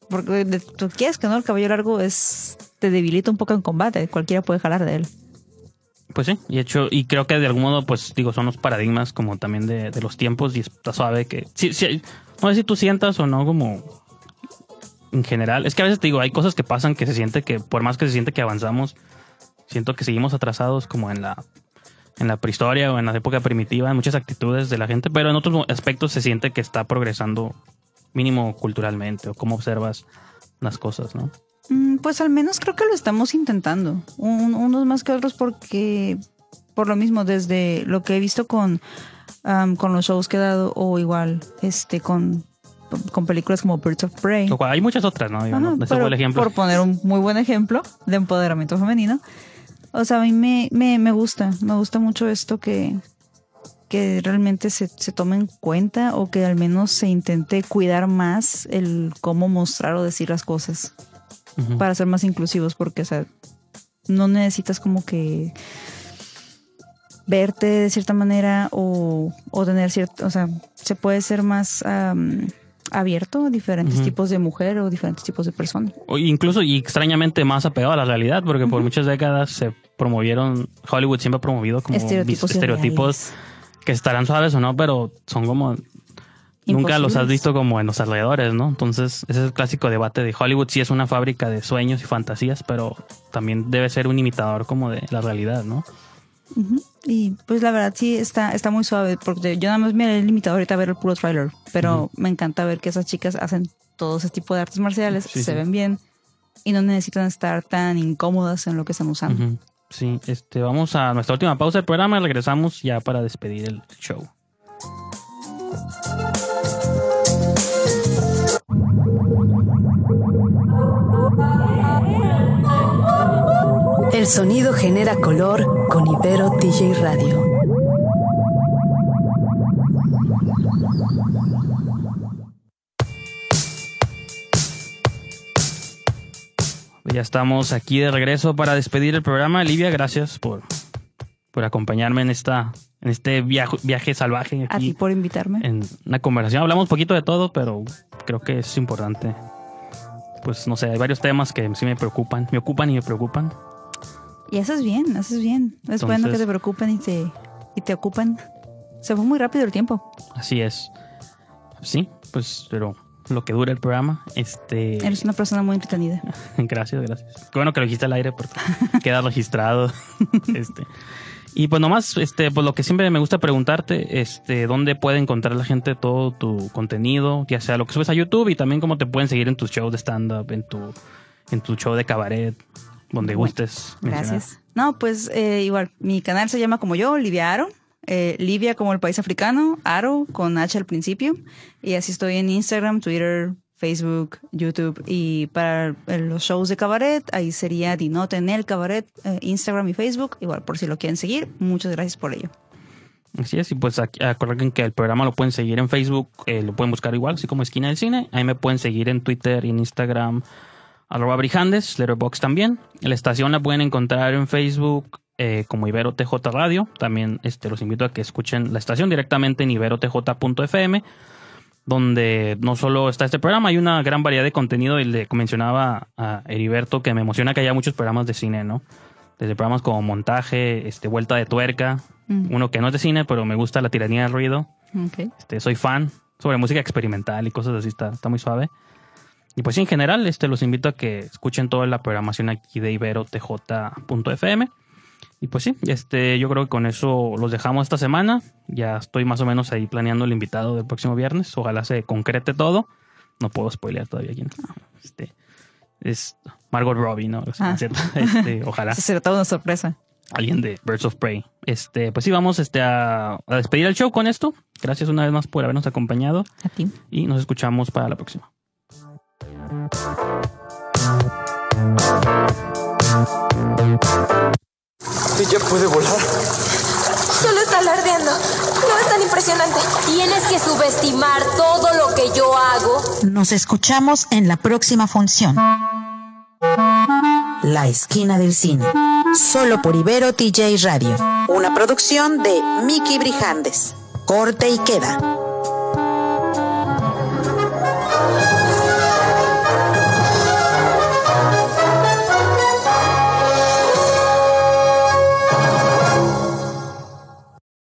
Porque tú quieres que no, el cabello largo es. te debilita un poco en combate, cualquiera puede jalar de él. Pues sí, y hecho, y creo que de algún modo, pues digo, son los paradigmas como también de, de los tiempos y está suave que, sí, sí, no sé si tú sientas o no como en general, es que a veces te digo, hay cosas que pasan que se siente que, por más que se siente que avanzamos, siento que seguimos atrasados como en la, en la prehistoria o en la época primitiva, en muchas actitudes de la gente, pero en otros aspectos se siente que está progresando mínimo culturalmente o cómo observas las cosas, ¿no? Mm, Pues al menos creo que lo estamos intentando. Un- unos más que otros porque, por lo mismo, desde lo que he visto con, con los shows que he dado o igual este con, con películas como Birds of Prey. Lo cual hay muchas otras, ¿no? No, pero ejemplo. Por poner un muy buen ejemplo de empoderamiento femenino. O sea, a mí me, me, me gusta, me gusta mucho esto que, que realmente se, se tome en cuenta o que al menos se intente cuidar más el cómo mostrar o decir las cosas para ser más inclusivos, porque, o sea, no necesitas como que verte de cierta manera o, o tener cierto, o sea, se puede ser más am, abierto a diferentes tipos de mujer o diferentes tipos de persona. O incluso y extrañamente más apegado a la realidad, porque por muchas décadas se promovieron, Hollywood siempre ha promovido como Estereotipos estereotipos que estarán suaves o no, pero son como nunca los has visto como en los alrededores, ¿no? Entonces, ese es el clásico debate de Hollywood sí es una fábrica de sueños y fantasías, pero también debe ser un imitador como de la realidad, ¿no? Y pues la verdad sí está, está muy suave, porque yo nada más me he limitado ahorita a ver el puro trailer, pero me encanta ver que esas chicas hacen todo ese tipo de artes marciales, Sí, se sí. ven bien y no necesitan estar tan incómodas en lo que están usando. Sí, este, vamos a nuestra última pausa del programa y regresamos ya para despedir el show. El sonido genera color con Ibero DJ Radio. Ya estamos aquí de regreso para despedir el programa. Livia, gracias por, por acompañarme en esta en este viaje, viaje salvaje A ti aquí por invitarme. en una conversación. Hablamos un poquito de todo, pero creo que es importante. Pues no sé, hay varios temas que sí me preocupan, me ocupan y me preocupan. Y haces bien, haces bien. Es bueno que te preocupen y te, y te ocupan. Se fue muy rápido el tiempo. Así es. Sí, pues, pero lo que dura el programa, este... Eres una persona muy entretenida. Gracias, gracias. Qué bueno que lo dijiste al aire porque queda registrado. este. Y pues nomás, este, pues lo que siempre me gusta preguntarte, este, dónde puede encontrar la gente todo tu contenido, ya sea lo que subes a YouTube y también cómo te pueden seguir en tus shows de stand-up, en tu, en tu show de cabaret, donde Bueno, gustes. mencionar. Gracias. No, pues eh, igual, mi canal se llama como yo, Livia Aro. Eh, Livia como el país africano, Aro con H al principio. Y así estoy en Instagram, Twitter, Facebook, YouTube. Y para los shows de cabaret, ahí sería Dinote en el cabaret, eh, Instagram y Facebook. Igual, por si lo quieren seguir, muchas gracias por ello. Así es, y pues aquí, acuerden que el programa lo pueden seguir en Facebook, eh, lo pueden buscar igual, así como Esquina del Cine. Ahí me pueden seguir en Twitter y en Instagram, arroba Brijandes, Letterboxd también. La estación la pueden encontrar en Facebook eh, como Ibero TJ Radio. También este, los invito a que escuchen la estación directamente en iberotj.fm, donde no solo está este programa, hay una gran variedad de contenido. Y le mencionaba a Heriberto que me emociona que haya muchos programas de cine, ¿no? desde programas como Montaje, este, Vuelta de Tuerca, Mm. uno que no es de cine, pero me gusta La Tiranía del Ruido. Ok. Este, soy fan sobre música experimental y cosas así, está, está muy suave. Y pues en general, este, los invito a que escuchen toda la programación aquí de iberotj.fm. Y pues sí, este, yo creo que con eso los dejamos esta semana. Ya estoy más o menos ahí planeando el invitado del próximo viernes. Ojalá se concrete todo. No puedo spoilear todavía quién. Este, es Margot Robbie, ¿no? Ah. Este, ojalá Eso será toda una sorpresa. alguien de Birds of Prey. Este, pues sí, vamos este, a, a despedir el show con esto. Gracias una vez más por habernos acompañado. A ti. Y nos escuchamos para la próxima. ¿Ella puede volar? Solo está alardeando. No es tan impresionante. Tienes que subestimar todo lo que yo hago. Nos escuchamos en la próxima función. La esquina del cine. Solo por Ibero TJ Radio. Una producción de Miki Brijandes. Corte y queda.